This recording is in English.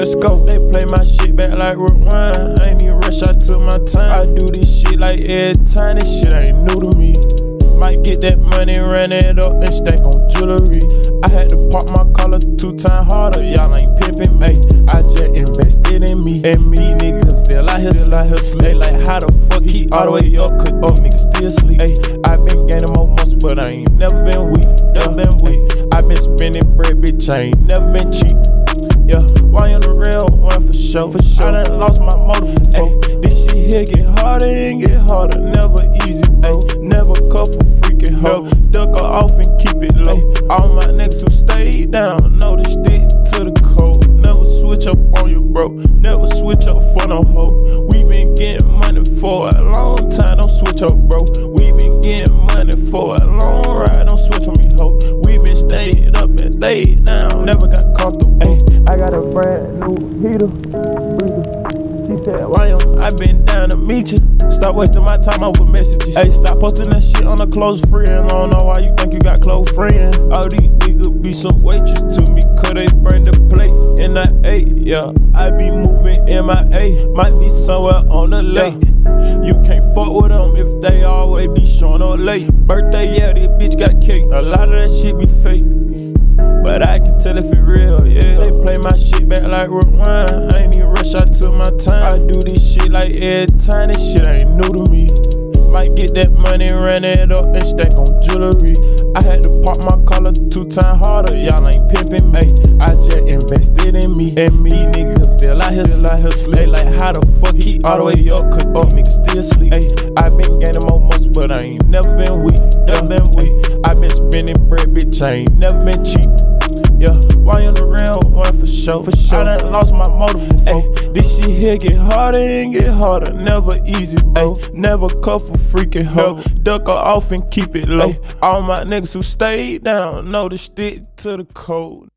Let's go, they play my shit back like rewind. I ain't even rush, I took my time. I do this shit like every time, this shit ain't new to me. Might get that money, run it up and stack on jewelry. I had to pop my collar two times harder, y'all ain't pimping me. I just invested in me, and me niggas still out here, still out here sleep. Like how the fuck he all the way up, could oh niggas still sleep. Ay, I been gaining more muscle, but I ain't never been weak, never been weak. I been spending bread, bitch, I ain't never been cheap. Yeah, why the real one for sure, for sure. I done lost my motive before. This shit here get harder and get harder, never easy, ayy. Never cuff a freaking hoe. Duck her off and keep it low. All my niggas who stay down know to stick to the code. Never switch up on you, bro. Never switch up for no hoe. We been getting money for a long time, don't switch up, bro. We been getting money for a long ride, don't switch on me, hoe. We been stayed up and stayed down, never got comfortable. Ay, got a brand new heater, breather. She said, Lion, I been down to meet you. Stop wasting my time over messages. Hey, stop posting that shit on a close friend. I don't know why you think you got close friends. All these niggas be some waitress to me, cause they bring the plate And I ate, Yeah, I be moving MIA, might be somewhere on the lake. You can't fuck with them if they always be showing up late. Birthday, yeah, this bitch got cake. A lot of that shit be fake. But I can tell if it real, yeah. Play my shit back like rewind. I ain't even rush, I took my time. I do this shit like every time, this shit ain't new to me. Might get that money, run it up and stack on jewelry. I had to pop my collar two times harder, y'all ain't pimping me. I just invested in me, and me niggas still out here, still out here sleep. Like how the fuck he all the way up, could up niggas still sleep. Ay, I been gaining more muscle, but I ain't never been weak, never been weak. I been spending bread, bitch, I ain't never been cheap. Yeah, why on the sure, for sure. I done lost my motive before. Ay, this shit here get harder and get harder, never easy, bro. Ay, never cuff a freaking hoe. Duck her off and keep it low. Ay, all my niggas who stayed down know to stick to the code.